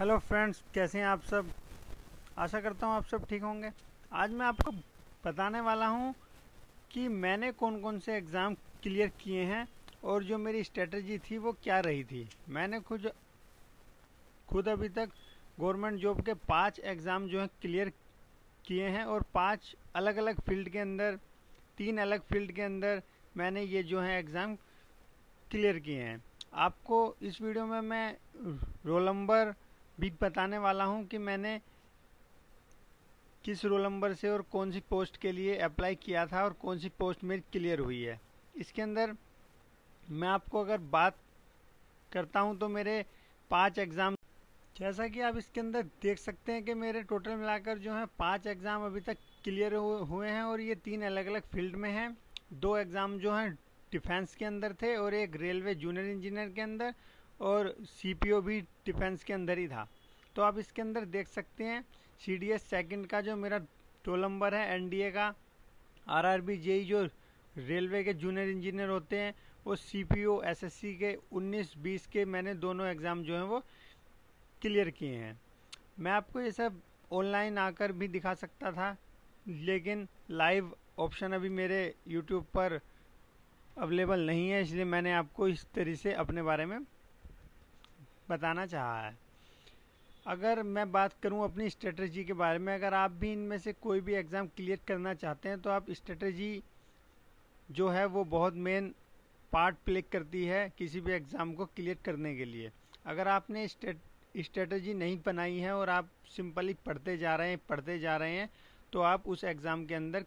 Hello friends कैसे हैं आप सब? आशा करता हूँ आप सब ठीक होंगे। आज मैं आपको बताने वाला हूँ कि मैंने कौन कौन से एग्ज़ाम क्लियर किए हैं और जो मेरी स्ट्रेटजी थी वो क्या रही थी। मैंने खुद खुद अभी तक गवर्नमेंट जॉब के पाँच एग्ज़ाम जो हैं क्लियर किए हैं और पाँच अलग अलग फ़ील्ड के अंदर, तीन अलग फ़ील्ड के अंदर मैंने ये जो है एग्ज़ाम क्लियर किए हैं। आपको इस वीडियो में मैं रोल नंबर भी बताने वाला हूँ कि मैंने किस रोल नंबर से और कौन सी पोस्ट के लिए अप्लाई किया था और कौन सी पोस्ट मेरी क्लियर हुई है। इसके अंदर मैं आपको अगर बात करता हूँ तो मेरे पाँच एग्ज़ाम जैसा कि आप इसके अंदर देख सकते हैं कि मेरे टोटल मिलाकर जो है पाँच एग्ज़ाम अभी तक क्लियर हुए हैं और ये तीन अलग अलग फ़ील्ड में हैं। दो एग्ज़ाम जो हैं डिफेंस के अंदर थे और एक रेलवे जूनियर इंजीनियर के अंदर। और सीपीओ भी डिफेंस के अंदर ही था। तो आप इसके अंदर देख सकते हैं सी डी एस सेकेंड का जो मेरा टोल नंबर है एनडीए का आरआरबी जेई जो रेलवे के जूनियर इंजीनियर होते हैं, वो C P O S S C के 19-20 के मैंने दोनों एग्ज़ाम जो हैं वो क्लियर किए हैं। मैं आपको ये सब ऑनलाइन आकर भी दिखा सकता था, लेकिन लाइव ऑप्शन अभी मेरे यूट्यूब पर अवेलेबल नहीं है, इसलिए मैंने आपको इस तरीके से अपने बारे में बताना चाहा है। अगर मैं बात करूँ अपनी स्ट्रेटजी के बारे में, अगर आप भी इनमें से कोई भी एग्ज़ाम क्लियर करना चाहते हैं तो आप स्ट्रेटजी जो है वो बहुत मेन पार्ट प्ले करती है किसी भी एग्ज़ाम को क्लियर करने के लिए। अगर आपने स्ट्रेटजी नहीं बनाई है और आप सिंपली पढ़ते जा रहे हैं, पढ़ते जा रहे हैं तो आप उस एग्ज़ाम के अंदर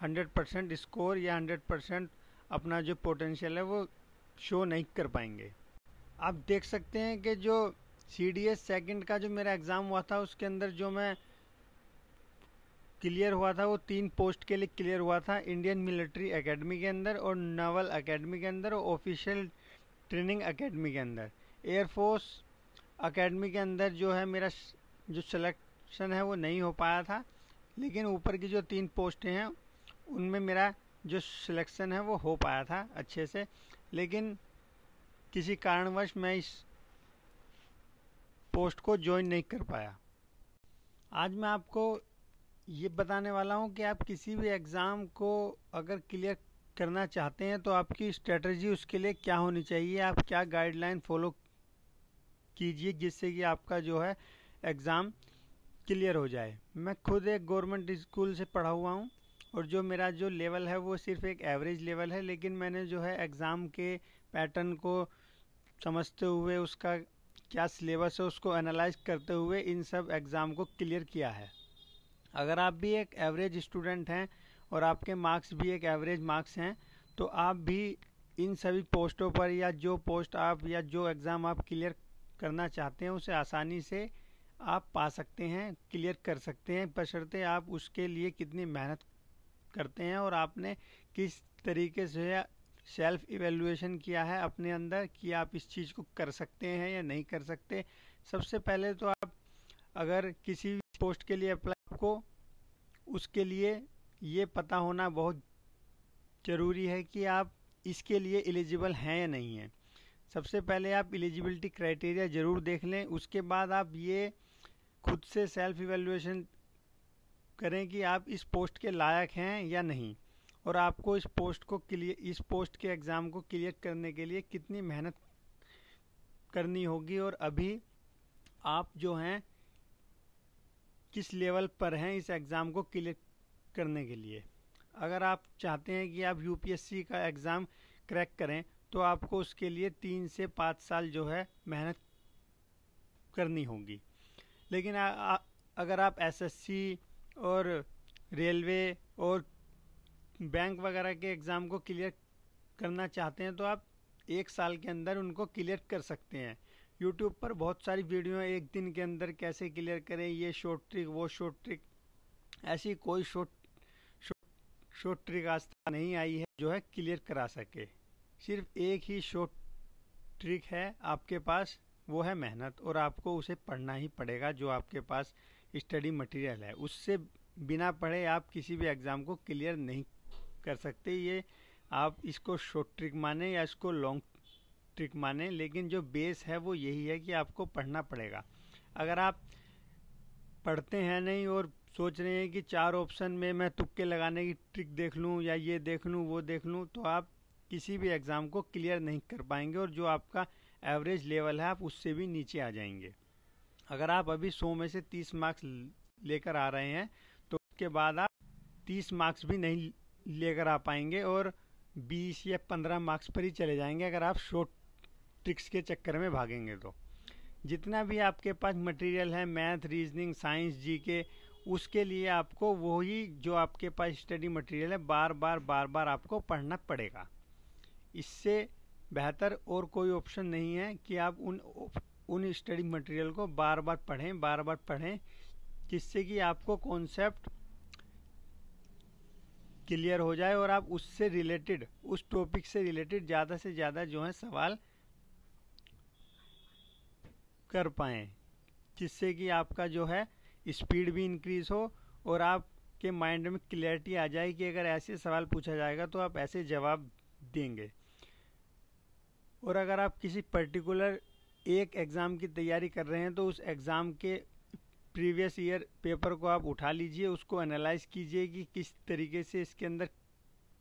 100 परसेंट स्कोर या 100 परसेंट अपना जो पोटेंशियल है वो शो नहीं कर पाएँगे। आप देख सकते हैं कि जो सी डी एस सेकेंड का जो मेरा एग्ज़ाम हुआ था, उसके अंदर जो मैं क्लियर हुआ था, वो तीन पोस्ट के लिए क्लियर हुआ था इंडियन मिलिट्री एकेडमी के अंदर और नावल एकेडमी के अंदर और ऑफिशियल ट्रेनिंग एकेडमी के अंदर। एयरफोर्स एकेडमी के अंदर जो है मेरा जो सिलेक्शन है, वो नहीं हो पाया था। लेकिन ऊपर की जो तीन पोस्टें हैं, उनमें मेरा जो सिलेक्शन है, वो हो पाया था अच्छे से। लेकिन किसी कारणवश मैं इस पोस्ट को ज्वाइन नहीं कर पाया। आज मैं आपको ये बताने वाला हूँ कि आप किसी भी एग्ज़ाम को अगर क्लियर करना चाहते हैं तो आपकी स्ट्रेटजी उसके लिए क्या होनी चाहिए? आप क्या गाइडलाइन फॉलो कीजिए जिससे कि आपका जो है एग्ज़ाम क्लियर हो जाए। मैं खुद एक गवर्नमेंट स्कूल से पढ़ा हुआ हूँ। और जो मेरा जो लेवल है वो सिर्फ़ एक एवरेज लेवल है, लेकिन मैंने जो है एग्ज़ाम के पैटर्न को समझते हुए उसका क्या सिलेबस है उसको एनालाइज करते हुए इन सब एग्ज़ाम को क्लियर किया है। अगर आप भी एक एवरेज स्टूडेंट हैं और आपके मार्क्स भी एक एवरेज मार्क्स हैं तो आप भी इन सभी पोस्टों पर या जो पोस्ट आप या जो एग्ज़ाम आप क्लियर करना चाहते हैं, उसे आसानी से आप पा सकते हैं क्लियर कर सकते हैं। बशर्ते आप उसके लिए कितनी मेहनत करते हैं और आपने किस तरीके से सेल्फ इवेल्युएशन किया है अपने अंदर कि आप इस चीज़ को कर सकते हैं या नहीं कर सकते। सबसे पहले तो आप अगर किसी पोस्ट के लिए अप्लाई को उसके लिए ये पता होना बहुत ज़रूरी है कि आप इसके लिए एलिजिबल हैं या नहीं हैं। सबसे पहले आप एलिजिबिलिटी क्राइटेरिया ज़रूर देख लें, उसके बाद आप ये खुद से सेल्फ इवेल्युएशन करें कि आप इस पोस्ट के लायक हैं या नहीं और आपको इस पोस्ट को क्लियर इस पोस्ट के एग्ज़ाम को क्लियर करने के लिए कितनी मेहनत करनी होगी और अभी आप जो हैं किस लेवल पर हैं इस एग्ज़ाम को क्लियर करने के लिए। अगर आप चाहते हैं कि आप यूपीएससी का एग्ज़ाम क्रैक करें तो आपको उसके लिए तीन से पाँच साल जो है मेहनत करनी होगी। लेकिन आ, आ, अगर आप एसएससी और रेलवे और बैंक वगैरह के एग्ज़ाम को क्लियर करना चाहते हैं तो आप एक साल के अंदर उनको क्लियर कर सकते हैं। यूट्यूब पर बहुत सारी वीडियो हैं, एक दिन के अंदर कैसे क्लियर करें, ये शॉर्ट ट्रिक वो शॉर्ट ट्रिक ऐसी कोई शॉर्ट शॉर्ट ट्रिक आज तक नहीं आई है जो है क्लियर करा सके। सिर्फ़ एक ही शॉर्ट ट्रिक है आपके पास, वो है मेहनत, और आपको उसे पढ़ना ही पड़ेगा जो आपके पास स्टडी मटेरियल है। उससे बिना पढ़े आप किसी भी एग्ज़ाम को क्लियर नहीं कर सकते। ये आप इसको शॉर्ट ट्रिक माने या इसको लॉन्ग ट्रिक माने, लेकिन जो बेस है वो यही है कि आपको पढ़ना पड़ेगा। अगर आप पढ़ते हैं नहीं और सोच रहे हैं कि चार ऑप्शन में मैं तुक्के लगाने की ट्रिक देख लूँ या ये देख लूँ, वो देख लूँ तो आप किसी भी एग्ज़ाम को क्लियर नहीं कर पाएँगे और जो आपका एवरेज लेवल है, आप उससे भी नीचे आ जाएँगे। अगर आप अभी सौ में से तीस मार्क्स लेकर आ रहे हैं तो उसके बाद आप तीस मार्क्स भी नहीं लेकर आ पाएँगे और बीस या पंद्रह मार्क्स पर ही चले जाएँगे अगर आप शॉर्ट ट्रिक्स के चक्कर में भागेंगे तो। जितना भी आपके पास मटेरियल है math reasoning science G K उसके लिए आपको वही जो आपके पास स्टडी मटेरियल है, बार बार बार बार आपको पढ़ना पड़ेगा। इससे बेहतर और कोई ऑप्शन नहीं है कि आप उन उन स्टडी मटेरियल को बार बार पढ़ें, बार बार पढ़ें, जिससे कि आपको कॉन्सेप्ट क्लियर हो जाए और आप उससे रिलेटेड उस टॉपिक से रिलेटेड ज़्यादा से ज़्यादा जो है सवाल कर पाए, जिससे कि आपका जो है स्पीड भी इंक्रीज हो और आपके माइंड में क्लियरिटी आ जाए कि अगर ऐसे सवाल पूछा जाएगा तो आप ऐसे जवाब देंगे। और अगर आप किसी पर्टिकुलर एक एग्ज़ाम की तैयारी कर रहे हैं तो उस एग्ज़ाम के प्रीवियस ईयर पेपर को आप उठा लीजिए, उसको एनालाइज कीजिए कि किस तरीके से इसके अंदर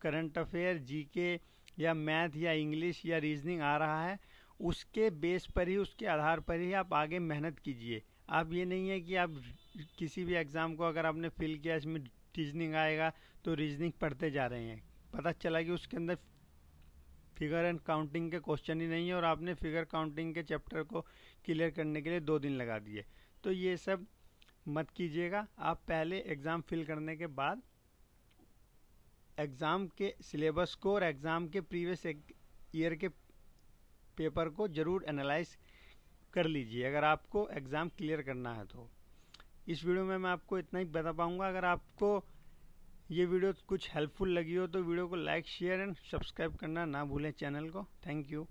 करंट अफेयर जीके या मैथ या इंग्लिश या रीजनिंग आ रहा है, उसके बेस पर ही, उसके आधार पर ही आप आगे मेहनत कीजिए। आप ये नहीं है कि आप किसी भी एग्ज़ाम को अगर आपने फिल किया, इसमें रीजनिंग आएगा तो रीजनिंग पढ़ते जा रहे हैं। पता चला कि उसके अंदर फिगर एंड काउंटिंग के क्वेश्चन ही नहीं है और आपने फिगर काउंटिंग के चैप्टर को क्लियर करने के लिए दो दिन लगा दिए। तो ये सब मत कीजिएगा। आप पहले एग्ज़ाम फिल करने के बाद एग्ज़ाम के सिलेबस को और एग्ज़ाम के प्रीवियस ईयर के पेपर को ज़रूर एनालाइज कर लीजिए, अगर आपको एग्ज़ाम क्लियर करना है तो। इस वीडियो में मैं आपको इतना ही बता पाऊँगा। अगर आपको ये वीडियो कुछ हेल्पफुल लगी हो तो वीडियो को लाइक शेयर एंड सब्सक्राइब करना ना भूलें चैनल को. Thank you